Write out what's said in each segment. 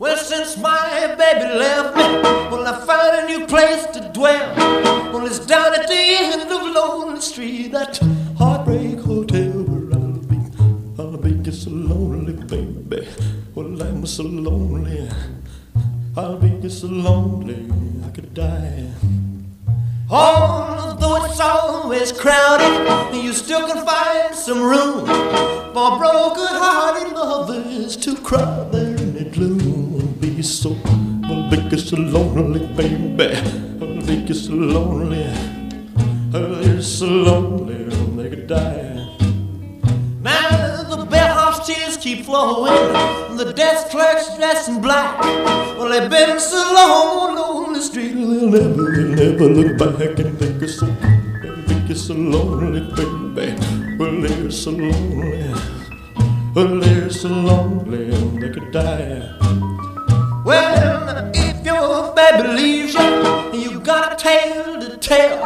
Well, since my baby left me, well, I found a new place to dwell. Well, it's down at the end of Lonely Street, that heartbreak hotel where I'll be. I'll be just so lonely, baby. Well, I'm so lonely. I'll be just so lonely, I could die. Although it's always crowded, you still can find some room for broken-hearted lovers to cry be so lonely, baby. I'll be so lonely. Oh, you're so lonely, they could die. Now the bellhop's tears keep flowing, the desk clerk's dressed in black. Well, they've been so long on the street, they'll never, they'll never look back and think it's so, think it's so lonely, baby. Well, they're so lonely, well, they're so lonely, oh, they could die. Well, baby leaves you, you got a tale to tell.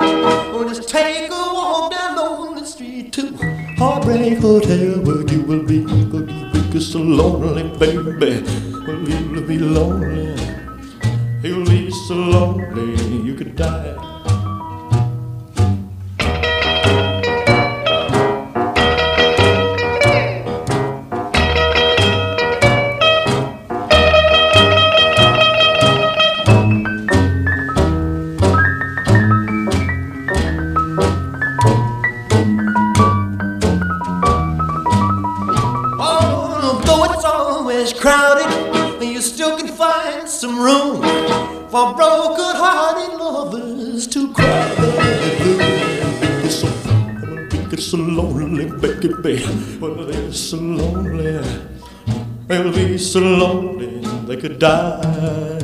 Well, just take a walk down on the street to Heartbreak Hotel, where you will be, where you will be so lonely, baby. Well, you'll be lonely, you'll be so lonely, you could die. Always crowded, you still can find some room for broken-hearted lovers to cry. Be so, be so lonely, baby. Well, they're so lonely. They'll be so lonely they could die.